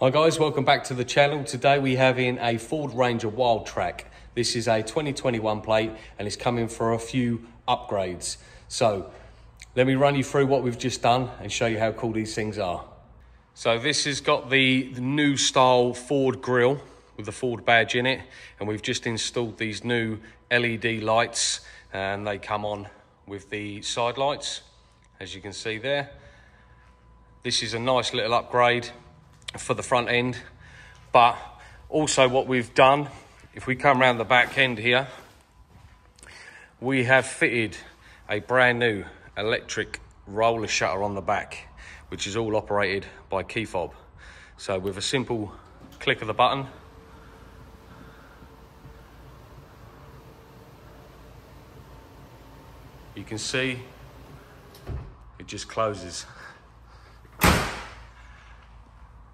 Hi guys, welcome back to the channel. Today we have in a Ford Ranger Wildtrak. This is a 2021 plate and it's coming for a few upgrades. So let me run you through what we've just done and show you how cool these things are. So this has got the, the new style Ford grille with the Ford badge in it and we've just installed these new LED lights and they come on with the side lights as you can see there. This is a nice little upgrade for the front end. But also what we've done, if we come around the back end here, we have fitted a brand new electric roller shutter on the back, which is all operated by key fob. So with a simple click of the button, you can see it just closes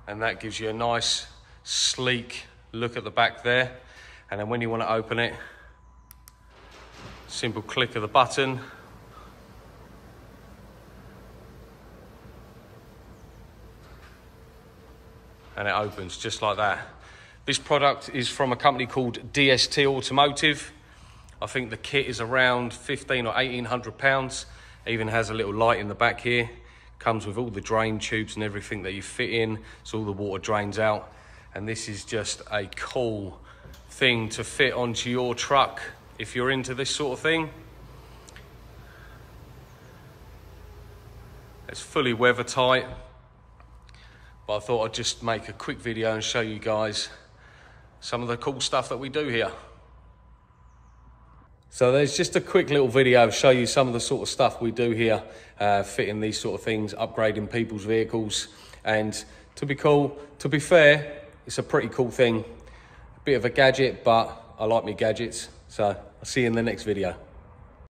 and that gives you a nice sleek look at the back there. And then when you want to open it simple click of the button. And it opens just like that. This product is from a company called DST Automotive. I think the kit is around 15 or 1800 pounds. Even has a little light in the back here Comes with all the drain tubes and everything that you fit in, so all the water drains out. And this is just a cool thing to fit onto your truck if you're into this sort of thing. It's fully weather tight, but I thought I'd just make a quick video and show you guys some of the cool stuff that we do here. So there's just a quick little video to show you some of the sort of stuff we do here, uh, fitting these sort of things, upgrading people's vehicles. And to be cool, to be fair, it's a pretty cool thing. A bit of a gadget, but I like my gadgets. So I'll see you in the next video.